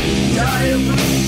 die.